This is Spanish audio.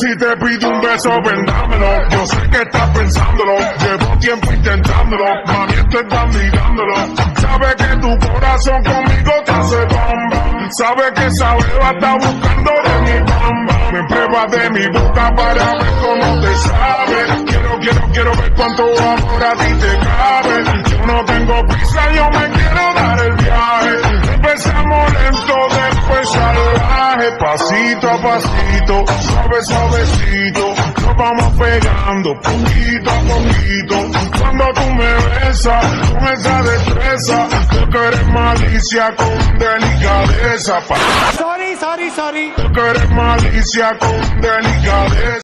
Si te pido un beso, vendámelo. Yo sé que estás pensándolo. Llevo tiempo intentándolo. Mami, estoy mirándolo. Sabe que tu corazón conmigo te hace bomba. Sabe que esa beba está buscando de mi bamba. Me prueba de mi boca para ver cómo te sabe. Quiero, quiero, quiero ver cuánto amor a ti te cabe. Yo no tengo prisa, yo me quiero salvaje. Pasito a pasito, suave, suavecito. Nos vamos pegando poquito a poquito. Cuando tú me besas con esa destreza, tú que eres malicia con delicadeza. Pa- Sorry, sorry, sorry. Tú que eres malicia con delicadeza.